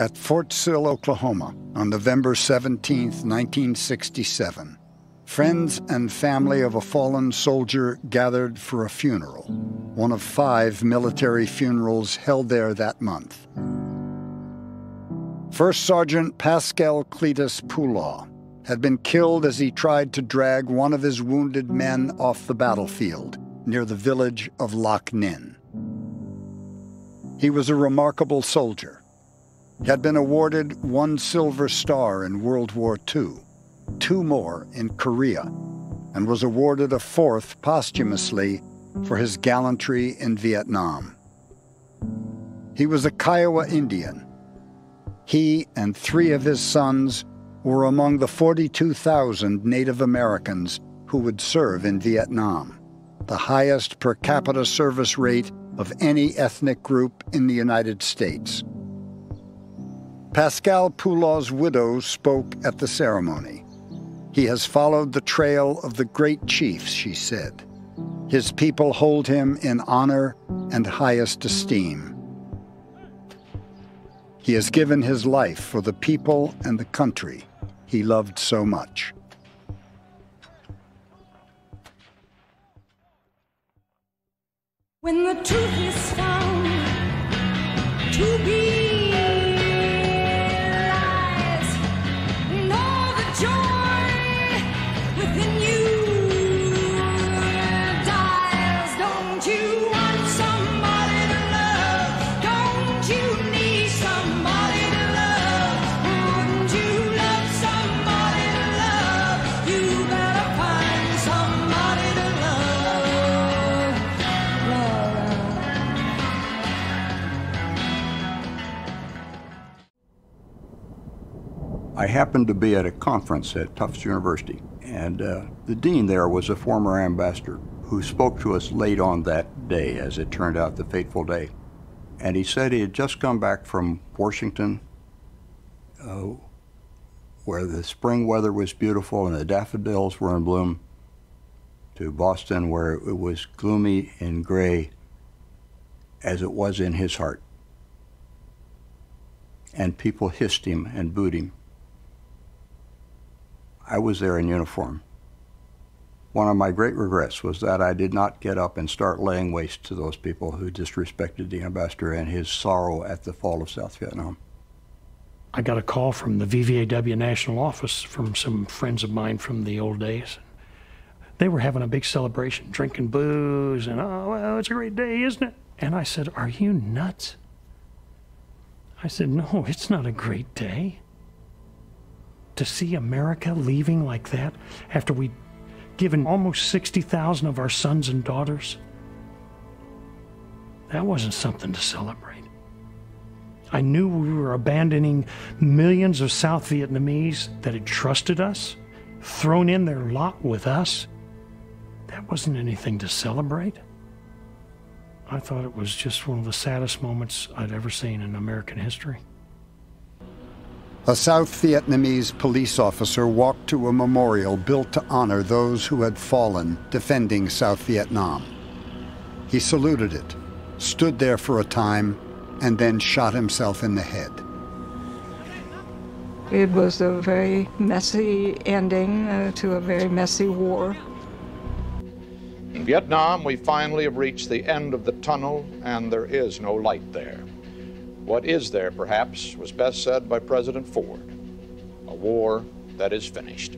At Fort Sill, Oklahoma, on November 17, 1967, friends and family of a fallen soldier gathered for a funeral, one of five military funerals held there that month. First Sergeant Pascal Cleatus Poolaw had been killed as he tried to drag one of his wounded men off the battlefield near the village of Loc Ninh. He was a remarkable soldier. He had been awarded one Silver Star in World War II, two more in Korea, and was awarded a fourth posthumously for his gallantry in Vietnam. He was a Kiowa Indian. He and three of his sons were among the 42,000 Native Americans who would serve in Vietnam, the highest per capita service rate of any ethnic group in the United States. Pascal Poolaw's widow spoke at the ceremony. He has followed the trail of the great chiefs, she said. His people hold him in honor and highest esteem. He has given his life for the people and the country he loved so much. When the truth is found to be I happened to be at a conference at Tufts University, and uh, the dean there was a former ambassador who spoke to us late on that day, as it turned out, the fateful day. And he said he had just come back from Washington, uh, where the spring weather was beautiful and the daffodils were in bloom, to Boston, where it was gloomy and gray, as it was in his heart. And people hissed him and booed him. I was there in uniform. One of my great regrets was that I did not get up and start laying waste to those people who disrespected the ambassador and his sorrow at the fall of South Vietnam. I got a call from the VVAW national office from some friends of mine from the old days. They were having a big celebration, drinking booze, and oh, well, it's a great day, isn't it? And I said, Are you nuts? I said, No, it's not a great day. To see America leaving like that after we'd given almost 60,000 of our sons and daughters, that wasn't something to celebrate. I knew we were abandoning millions of South Vietnamese that had trusted us, thrown in their lot with us. That wasn't anything to celebrate. I thought it was just one of the saddest moments I'd ever seen in American history. A South Vietnamese police officer walked to a memorial built to honor those who had fallen defending South Vietnam. He saluted it, stood there for a time, and then shot himself in the head. It was a very messy ending uh, to a very messy war. In Vietnam, we finally have reached the end of the tunnel, and there is no light there. What is there, perhaps, was best said by President Ford a war that is finished.